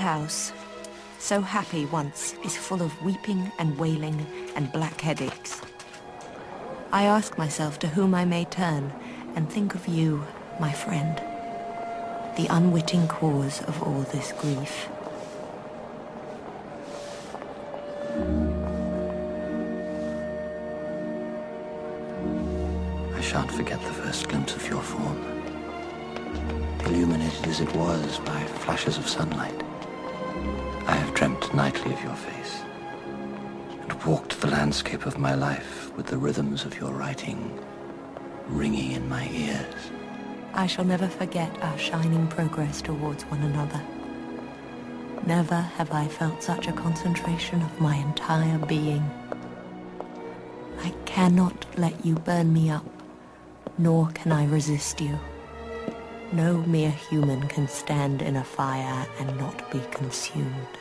house, so happy once, is full of weeping and wailing and black headaches. I ask myself to whom I may turn and think of you, my friend, the unwitting cause of all this grief. I shan't forget the first glimpse of your form. Illuminated as it was by flashes of sunlight. I have dreamt nightly of your face and walked the landscape of my life with the rhythms of your writing ringing in my ears. I shall never forget our shining progress towards one another. Never have I felt such a concentration of my entire being. I cannot let you burn me up, nor can I resist you. No mere human can stand in a fire and not be consumed.